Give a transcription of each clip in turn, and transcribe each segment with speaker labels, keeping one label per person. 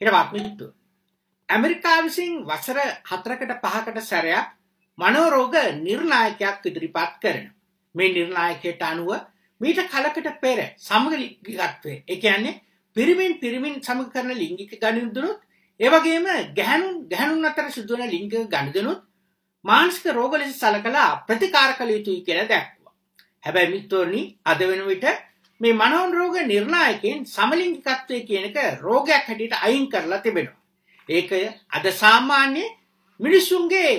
Speaker 1: හිටවත් මිත්තු. America විසින් වසර හතරකට පහකට සැරයක් මනෝරෝග නිර්ණායකයක් ඉදිරිපත් කරන. මේ නිර්ණායකයට අනුව මීට කලකට පෙර සමගලිගත්වය එකන්නේ පිරිමින් පිරිමින් සමග කරන ලිංගික ගනිදුනුත් ඒවගේම ගැහැනුන් ගැහනුන් අතර සිදුවන ලිංග ගණදනුත් මාංස්ක රෝග ලෙස සලකලා ප්‍රතිකාර කළ යුතුයි කියලා දැක්වා. හැබැයි මිත්තෝරණි අද වෙන විට මේ මනෝන් රෝග නිර්ණායකෙන් සමලිංගිකත්වය කියන එක රෝගයක් හැටියට අයින් කරලා තිබෙනවා. ඒකය අද සාමාන්‍ය මිනිස්සුන්ගේ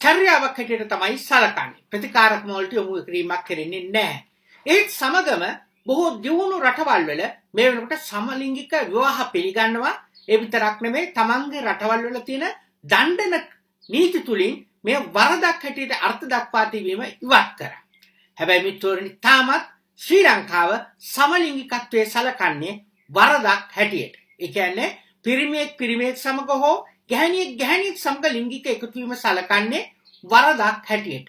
Speaker 1: චර්යාවක් හැටියට තමයි සලකන්නේ. ප්‍රතිකාරක වලට යොමු කිරීමක් කරන්නේ නැහැ. ඒත් සමගම බොහෝ දියුණු රටවල් වල මේ වෙනකොට සමලිංගික විවාහ පිළිගන්නවා. ඒ විතරක් නෙමෙයි තමන්ගේ රටවල් වල තියෙන දණ්ඩන නීති තුලින් මේ වරදක් හැටියට අර්ථ දක්වා තිබීම ඉවත් කරා. හැබැයි මිත්‍රෝනි තාමත් ශ්‍රී ලංකාව සමලිංගිකත්වයේ සලකන්නේ වරදක් හැටියට. ඒ කියන්නේ පිරිමියෙක් පිරිමියෙක් සමග හෝ ගැහණියෙක් ගැහණියෙක් සමග ලිංගික එකතුවීම සලකන්නේ වරදක් හැටියට.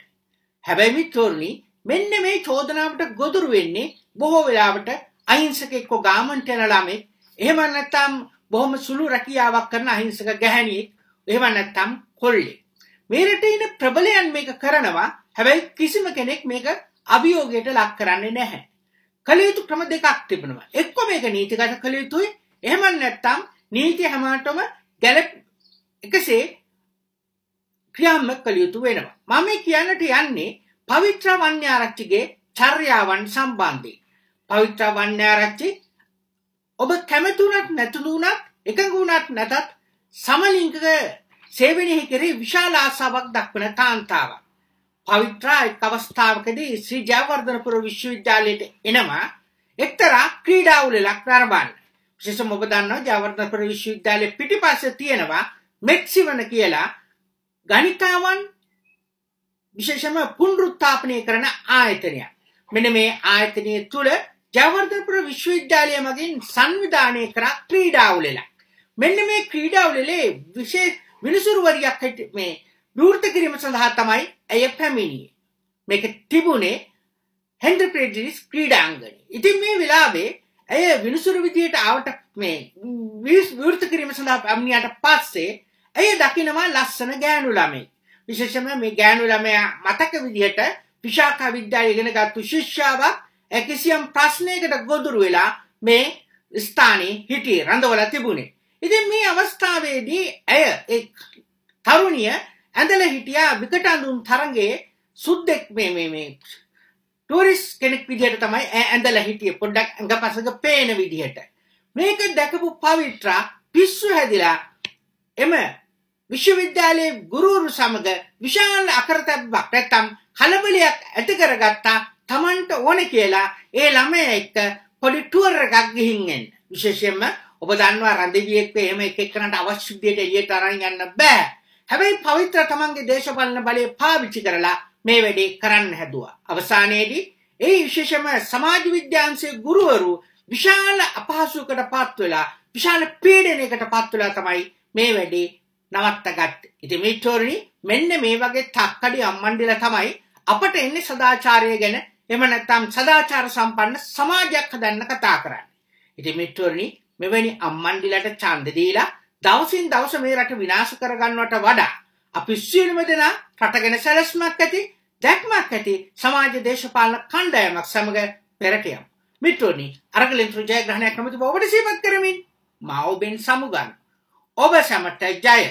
Speaker 1: හැබැයි මිත්‍රෝනි මෙන්න මේ චෝදනාවට ගොදුරු වෙන්නේ බොහෝ වෙලාවට අහිංසකෙක්ව ගාමන්ට යන ළමෙක් එහෙම නැත්නම් බොහොම සුළු රැකියාවක් කරන අහිංසක ගැහණියෙක් එහෙම නැත්නම් කොල්ලෙක්. මේ රටේ ඉන්න ප්‍රබලයන් මේක කරනවා හැබැයි කිසිම කෙනෙක් මේක අභියෝගයට ලක් කරන්නේ නැහැ. කළ යුතු ක්‍රම දෙකක් තිබෙනවා. එක්ක මේක නීතිගත කළ යුතුයි. එහෙම නැත්නම් නීතිය හැමෝටම ගැලප එකසේ ක්‍රියාත්මක කළ යුතු වෙනවා. මම මේ කියන්නට යන්නේ පවිත්‍ර වන්‍යාරච්චිගේ චර්යාවන් සම්බන්ධයෙන්. පවිත්‍ර වන්‍යාරච්චි ඔබ කැමතුනත් නැතුණුනත් එකඟ වුණත් නැතත් සමලිංගික සේවනයේ කෙරෙහි විශාල ආසාවක් දක්වන කාන්තාවක්. පවිත්‍රා එක් අවස්ථාවකදී ශ්‍රී ජයවර්ධනපුර විශ්වවිද්‍යාලයට එනවා එක්තරා ක්‍රීඩාවුලලක් ප්‍රාරම්භන්න. විශේෂම ඔබ දන්නවා ජයවර්ධනපුර විශ්වවිද්‍යාලයේ පිටිපස්සේ තියෙනවා මෙක්සිවන කියලා ගණිකාවන් විශේෂම පුනරුත්ථාපනය කරන ආයතනයක්. මෙන්න මේ ආයතනය තුළ ජයවර්ධනපුර විශ්වවිද්‍යාලය මගින් සංවිධානය කරා ක්‍රීඩාවුලලක්. මෙන්න මේ ක්‍රීඩාවුලේ විශේෂ විනිසුරුවරියක් හැට මේ විවෘත කිරීම සඳහා තමයි ඇය පැමිණියේ. මේක තිබුණේ හෙන්ඩර් ප්‍රේඩිස් ක්‍රීඩාංගණය. ඉතින් මේ වෙලාවේ ඇය විනිසුරු විදියට ආවට මේ විවෘත කිරීම සඳහා පැමිණියට පස්සේ ඇය දකිනවා ලස්සන ගෑනු ළමයි. විශේෂම මේ ගෑනු ළමයා මතක විදිහට විශාඛා විද්‍යාලය ඉගෙන ගත්තු ශිෂ්‍යාවක් කිසියම් ප්‍රශ්නයකට ගොදුරු වෙලා මේ ස්ථානයේ හිටියේ රඳවලා තිබුණේ. ඉතින් මේ අවස්ථාවේදී ඇය ඒ තරුණිය ඇඳලා හිටියා විකට අඳුන් තරඟේ සුද්දෙක් මේ මේ මේ ටූරිස් කෙනෙක් විදිහට තමයි ඇඳලා හිටියේ පොඩ්ඩක් ඇඟපසක පේන විදිහට. මේක දැකපු පවිත්‍රා පිස්සු හැදිලා එම විශ්වවිද්‍යාලයේ ගුරුවරු සමග විශාල අකරතැබ්බක් නැත්තම් කලබලයක් ඇති කරගත්තා Tamanට ඕන කියලා ඒ ළමයා එක්ක පොඩි ටුවර් එකක් ගිහින් එන්න. විශේෂයෙන්ම ඔබ දන්නවා රඳවියෙක් එහෙම එක එක්කනට අවශ්‍ය විදියට එළියට අරන් යන්න බෑ. හැබැයි පවිත්‍ර තමන්ගේ දේශපාලන බලය පාවිච්චි කරලා මේ වැඩේ කරන්න හැදුවා. අවසානයේදී ඒ විශේෂම සමාජ විද්‍යාංශයේ ගුරුවරු විශාල අපහසුවකට පත් වෙලා විශාල පීඩනයකට පත් වෙලා තමයි මේ වැඩේ නවත්තගත්තේ. ඉතින් මේ චෝරණි මෙන්න මේ වගේ තක්කඩි අම්මන්ඩිලා තමයි අපට එන්නේ සදාචාරය ගැන එහෙම නැත්නම් සදාචාර සම්පන්න සමාජයක් හදන්න කතා කරන්නේ. ඉතින් මේ චෝරණි මෙවැනි අම්මන්ඩිලට ඡන්ද දීලා දවසින් දවස මේ රට විනාශ කරගන්නවට වඩා අපි සියලුම දෙනා රටගෙන සැලැස්මක් ඇති දැක්මක් ඇති සමාජ දේශපාලන කණ්ඩායමක් සමග පෙරට යමු. මිත්‍රෝනි අරගලින් ජයග්‍රහණයක් නොමැති බව ඔබට සිහිපත් කරමින් මා ඔබෙන් සමුගන්න. ඔබ සැමට ජය